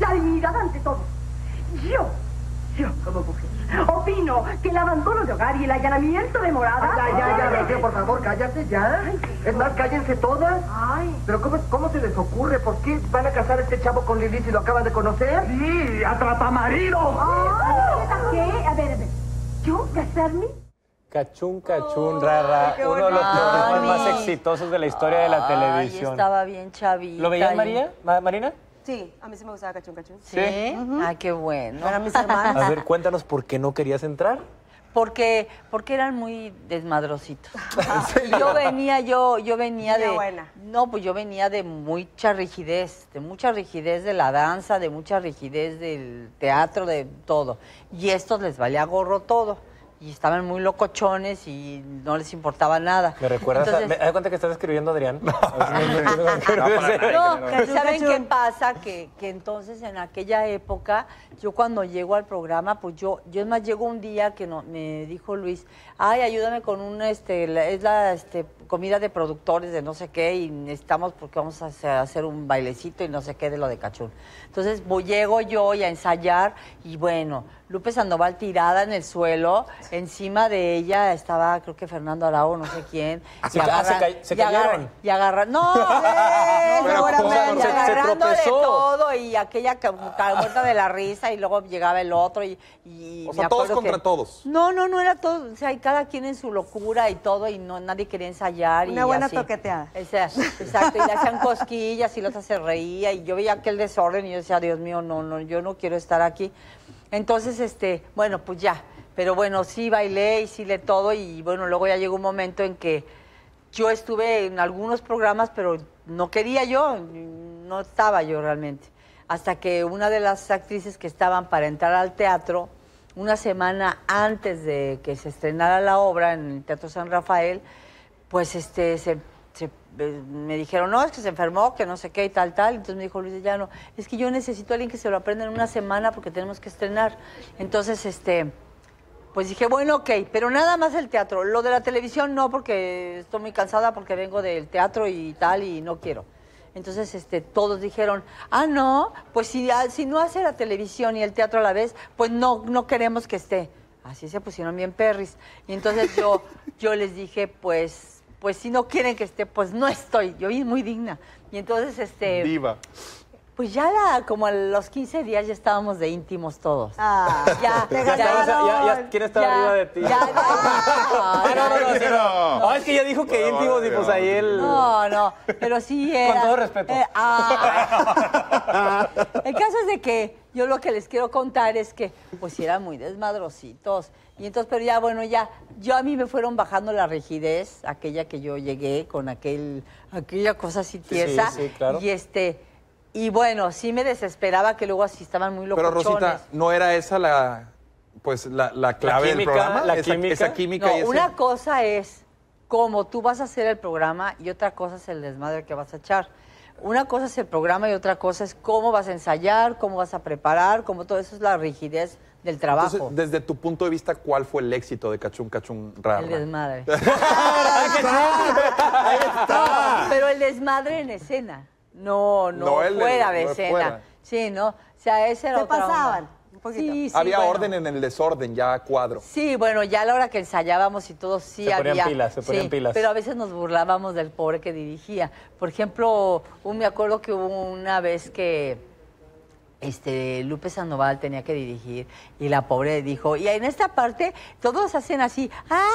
La dignidad ante todo. Yo, yo como mujer, opino que el abandono de hogar y el allanamiento de morada... Ya, ya, ya, Rocío, por favor, cállate ya. Es más, cállense todas. Ay. Pero ¿cómo, ¿cómo se les ocurre? ¿Por qué van a casar a este chavo con Lili si lo acaban de conocer? ¡Sí! ¡Atrapa marido! ¿Qué? A ver, a ver. ¿Yo casarme? Cachún, cachún, rara. Uno de los programas más exitosos de la historia de la Ay, televisión. estaba bien chavita. ¿Lo veías, María? Ma- ¿Marina? Sí, a mí sí me gustaba Cachún Cachún. ¿Sí? Ay, qué bueno. Eran mis hermanos. A ver, cuéntanos por qué no querías entrar. Porque, porque eran muy desmadrositos. Yo venía, yo, yo venía de. buena. No, pues yo venía de mucha rigidez, de mucha rigidez de la danza, de mucha rigidez del teatro, de todo. Y estos les valía gorro todo. Y estaban muy locochones y no les importaba nada. ¿Me recuerdas? a- Entonces- ¿Me das cuenta que estás escribiendo a Adrián? A no ¿saben qué pasa? Que, que entonces en aquella época, yo cuando llego al programa, pues yo, yo es más llego un día que no, me dijo Luis, ay, ayúdame con un, este, la- es la este, comida de productores de no sé qué y necesitamos porque vamos a hacer, un bailecito y no sé qué de lo de cachún. Entonces voy- llego yo y a ensayar y bueno, Lupe Sandoval tirada en el suelo, encima de ella estaba creo que Fernando Arau, no sé quién. Se y agarra- se se cayeron. y agarra, no, eh, seguramente. Se- agarrándole tropezó. todo y aquella muerta de la risa y luego llegaba el otro y, y O sea, todos contra que- todos. No, no, no era todo, o sea, y cada quien en su locura y todo y no nadie quería ensayar y Una buena así. toqueteada. O sea, exacto, y le hacían cosquillas y otra se reía y yo veía aquel desorden y yo decía, Dios mío, no, no, yo no quiero estar aquí. Entonces, este, bueno, pues ya, pero bueno, sí bailé y sí le todo y bueno, luego ya llegó un momento en que yo estuve en algunos programas, pero no quería yo, no estaba yo realmente. Hasta que una de las actrices que estaban para entrar al teatro, una semana antes de que se estrenara la obra en el Teatro San Rafael, pues este se, eh, me dijeron, no, es que se enfermó, que no sé qué y tal, tal. Entonces me dijo Luis de Llano, es que yo necesito a alguien que se lo aprenda en una semana porque tenemos que estrenar. Entonces, este, pues dije, bueno, ok, pero nada más el teatro. Lo de la televisión no, porque estoy muy cansada porque vengo del teatro y tal y no quiero. Entonces, este, todos dijeron, ah, no, pues si, ah, si no hace la televisión y el teatro a la vez, pues no, no queremos que esté. Así se pusieron bien perris. Y entonces yo, yo les dije, pues, pues si no quieren que esté, pues no estoy. Yo muy digna. Y entonces, este, Diva. Pues ya la- como a los 15 días ya estábamos de íntimos todos. Ah, Ya, te Ya ya- ya- ¿Quién estaba Ya, arriba de ti? ya, ya. No, no, no, sí, no. No. Ah, es que ya dijo que íntimos y pues ahí él... No, no, pero sí era. todo respeto. eh, ah. el caso es de que yo lo que les quiero contar es que, pues sí eran muy desmadrositos. Y entonces, pero ya, bueno, ya, yo a mí me fueron bajando la rigidez, aquella que yo llegué con aquel, aquella cosa así tiesa. sí, claro. Y este, y bueno, sí me desesperaba que luego así estaban muy Pero locochones. Rosita, ¿no era esa la, pues, la, la clave del química, programa? la esa, química. esa química No, y ese... una cosa es cómo tú vas a hacer el programa y otra cosa es el desmadre que vas a echar. Una cosa es el programa y otra cosa es cómo vas a ensayar, cómo vas a preparar, cómo todo eso es la rigidez del trabajo. Entonces, desde tu punto de vista, ¿cuál fue el éxito de Cachún Cachún Rara? el desmadre. Ahí está. Pero el desmadre en escena. No, no, No de- fuera de no escena. fuera. Sí, no. O sea, ese era Se otra onda. pasaban un poquito. Sí, sí, Había bueno. orden en el desorden, ya cuadro. Sí, bueno, ya a la hora que ensayábamos y todo sí Se ponían había. pilas, se ponían sí, pilas. Pero a veces nos burlábamos del pobre que dirigía. Por ejemplo, un, me acuerdo que hubo una vez que este Lupe Sandoval tenía que dirigir y la pobre dijo, y en esta parte todos hacen así, ¡ah!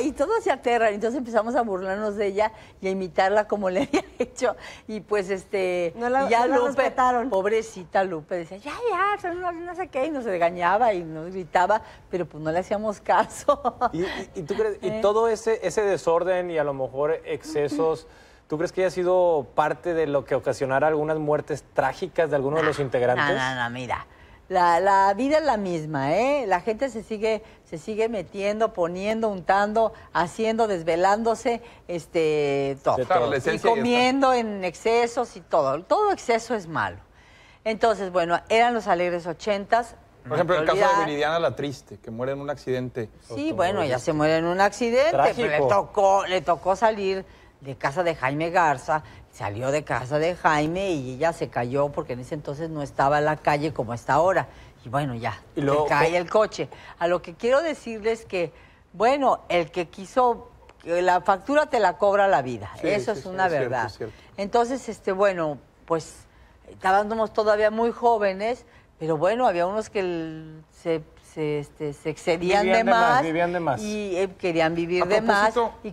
Y todos se aterran. Entonces empezamos a burlarnos de ella y a imitarla como le había hecho. Y pues este, No la- ya no la Lupe, respetaron. pobrecita Lupe, decía, ya, ya, son unos no sé qué, y nos regañaba y nos gritaba, pero pues no le hacíamos caso. ¿Y, y- y tú crees, y Eh. todo ese, ese desorden y a lo mejor excesos, ¿tú crees que haya sido parte de lo que ocasionara algunas muertes trágicas de algunos de los integrantes? No, no, no, mira. La, la vida es la misma, ¿eh? La gente se sigue, se sigue metiendo, poniendo, untando, haciendo, desvelándose, este, todo. Claro, y comiendo en excesos y todo. Todo exceso es malo. Entonces, bueno, eran los alegres ochentas. Por ejemplo, el caso de. Viridiana la Triste, que muere en un accidente. Sí, bueno, ella se muere en un accidente, Trágico. pero le tocó, le tocó salir de casa de Jaime Garza, salió de casa de Jaime y ella se cayó porque en ese entonces no estaba en la calle como está ahora. Y bueno, ya, Y luego- se cae el coche. A lo que quiero decirles que, bueno, el que quiso, la factura te la cobra la vida. Sí, Eso sí, es sí, una es cierto, verdad. es cierto. Entonces, este, bueno, pues estábamos todavía muy jóvenes, pero bueno, había unos que se, se, este, se excedían Vivían de más, de más. y eh, querían vivir de más y